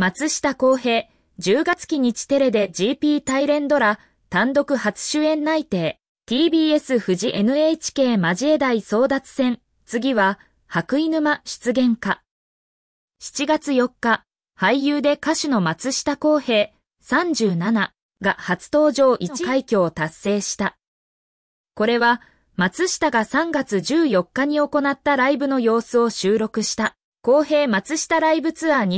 松下洸平、10月期日テレで GP 大連ドラ、単独初主演内定、TBS 富士 NHK 交え台争奪戦、次は、白衣沼出現か。7月4日、俳優で歌手の松下洸平、37が初登場1快挙を達成した。これは、松下が3月14日に行ったライブの様子を収録した、公平松下ライブツアー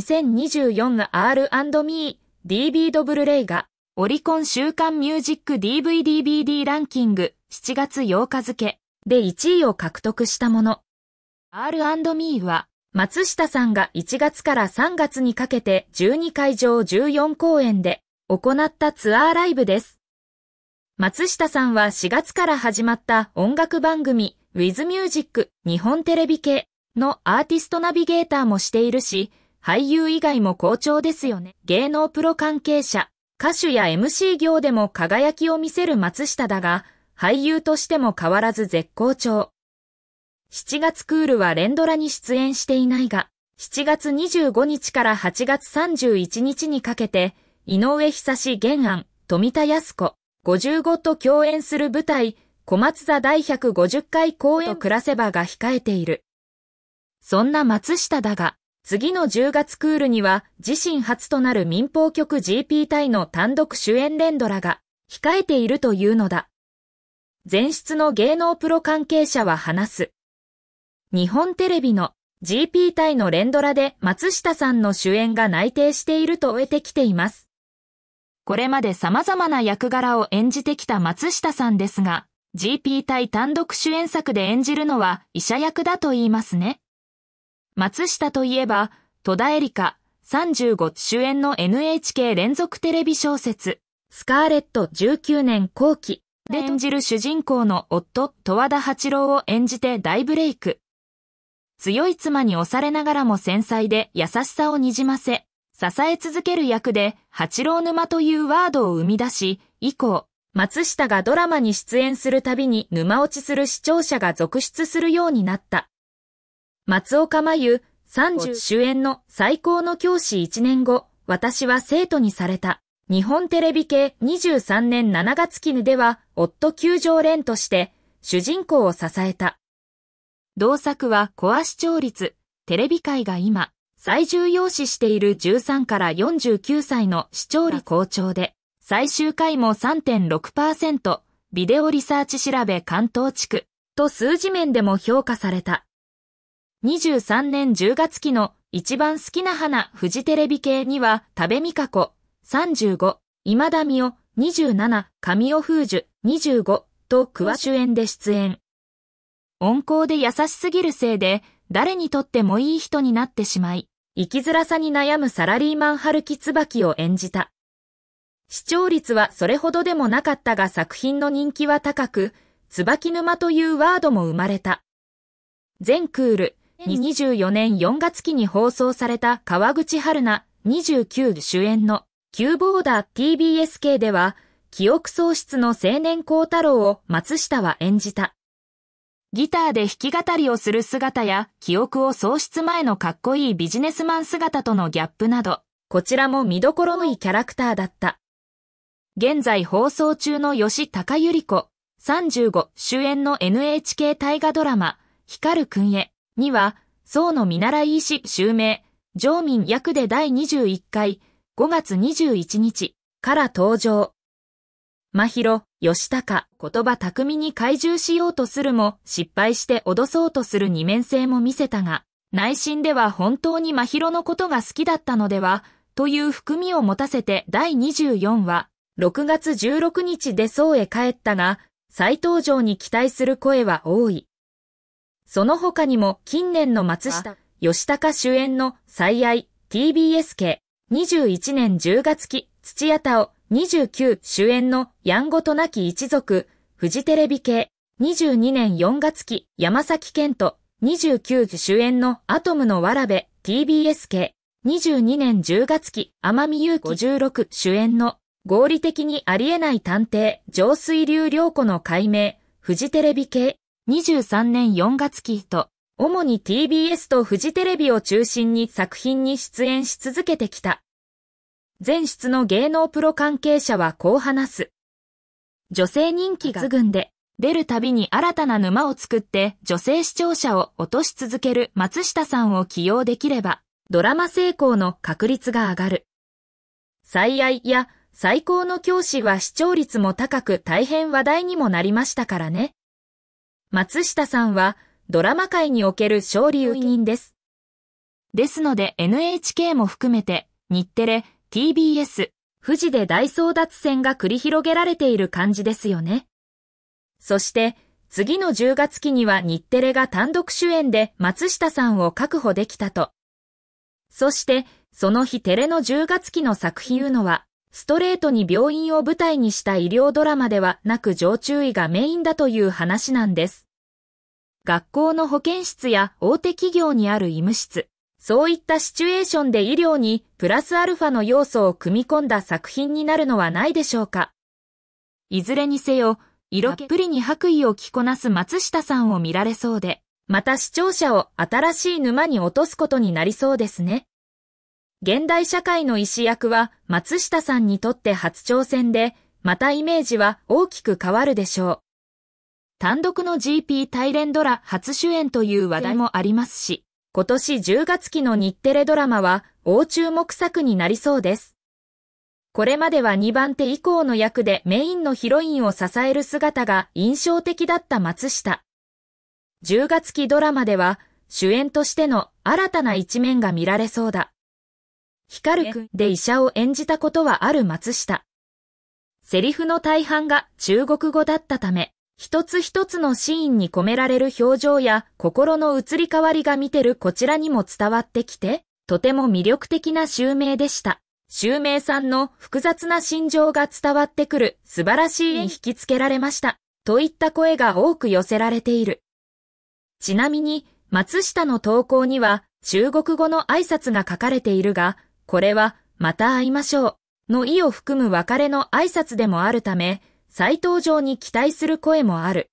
2024R&Me DB ブルレイが、オリコン週間ミュージック DVD-BD ランキング7月8日付で1位を獲得したもの。R&Me は、松下さんが1月から3月にかけて12会場14公演で行ったツアーライブです。松下さんは4月から始まった音楽番組 With Music 日本テレビ系のアーティストナビゲーターもしているし、俳優以外も好調ですよね。芸能プロ関係者、歌手や MC 業でも輝きを見せる松下だが、俳優としても変わらず絶好調。7月クールは連ドラに出演していないが、7月25日から8月31日にかけて、井上久志玄安、富田康子、55と共演する舞台、小松座第150回公演と暮らせばが控えている。そんな松下だが、次の10月クールには自身初となる民放局 GP 隊の単独主演連ドラが控えているというのだ。前出の芸能プロ関係者は話す。日本テレビの GP 隊の連ドラで松下さんの主演が内定していると終えてきています。これまで様々な役柄を演じてきた松下さんですが、GP 隊単独主演作で演じるのは医者役だと言いますね。松下といえば、戸田恵梨香35主演の NHK 連続テレビ小説、スカーレット19年後期で演じる主人公の夫、戸和田八郎を演じて大ブレイク。強い妻に押されながらも繊細で優しさをにじませ、支え続ける役で八郎沼というワードを生み出し、以降、松下がドラマに出演するたびに沼落ちする視聴者が続出するようになった。松岡真優30主演の最高の教師1年後、私は生徒にされた。日本テレビ系23年7月期では、夫球場連として、主人公を支えた。同作はコア視聴率、テレビ界が今、最重要視している13から49歳の視聴率好調で、最終回も3.6%、ビデオリサーチ調べ関東地区と数字面でも評価された。23年10月期の一番好きな花フジテレビ系には、食べみかこ35、今田美代27、神尾風樹25と桑主演で出演。温厚で優しすぎるせいで、誰にとってもいい人になってしまい、生きづらさに悩むサラリーマン春樹椿を演じた。視聴率はそれほどでもなかったが作品の人気は高く、椿沼というワードも生まれた。全クール、2024年4月期に放送された川口春奈29主演のキューボーダー TBS 系では、記憶喪失の青年光太郎を松下は演じた。ギターで弾き語りをする姿や、記憶を喪失前のかっこいいビジネスマン姿とのギャップなど、こちらも見どころのいいキャラクターだった。現在放送中の吉高由里子、35主演の NHK 大河ドラマ、光る君へには、宋の見習い医師襲名、上民役で第21回、5月21日から登場。真宙、吉高、言葉巧みに怪獣しようとするも、失敗して脅そうとする二面性も見せたが、内心では本当に真宙のことが好きだったのでは、という含みを持たせて第24話、6月16日で宋へ帰ったが、再登場に期待する声は多い。その他にも近年の松下、吉高主演の最愛 TBS 系21年10月期土屋太鳳29主演のやんごとなき一族フジテレビ系22年4月期山崎健人29主演のアトムのわらべ TBS 系22年10月期天海祐希56主演の合理的にありえない探偵上水流良子の解明フジテレビ系23年4月期と、主に TBS とフジテレビを中心に作品に出演し続けてきた。前出の芸能プロ関係者はこう話す。女性人気が抜群で、出るたびに新たな沼を作って女性視聴者を落とし続ける松下さんを起用できれば、ドラマ成功の確率が上がる。最愛や最高の教師は視聴率も高く大変話題にもなりましたからね。松下さんはドラマ界における勝利ウ人です。ですので NHK も含めて日テレ、TBS、富士で大争奪戦が繰り広げられている感じですよね。そして次の10月期には日テレが単独主演で松下さんを確保できたと。そしてその日テレの10月期の作品いうのはストレートに病院を舞台にした医療ドラマではなく常駐医がメインだという話なんです。学校の保健室や大手企業にある医務室、そういったシチュエーションで医療にプラスアルファの要素を組み込んだ作品になるのはないでしょうか。いずれにせよ、色っぷりに白衣を着こなす松下さんを見られそうで、また視聴者を新しい沼に落とすことになりそうですね。現代社会の医師役は松下さんにとって初挑戦で、またイメージは大きく変わるでしょう。単独の GP タイレンドラ初主演という話題もありますし、今年10月期の日テレドラマは大注目作になりそうです。これまでは2番手以降の役でメインのヒロインを支える姿が印象的だった松下。10月期ドラマでは主演としての新たな一面が見られそうだ。光くんで医者を演じたことはある松下。セリフの大半が中国語だったため、一つ一つのシーンに込められる表情や心の移り変わりが見てるこちらにも伝わってきて、とても魅力的な襲名でした。襲名さんの複雑な心情が伝わってくる素晴らしいに引きつけられました。といった声が多く寄せられている。ちなみに、松下の投稿には中国語の挨拶が書かれているが、これは、また会いましょう、の意を含む別れの挨拶でもあるため、再登場に期待する声もある。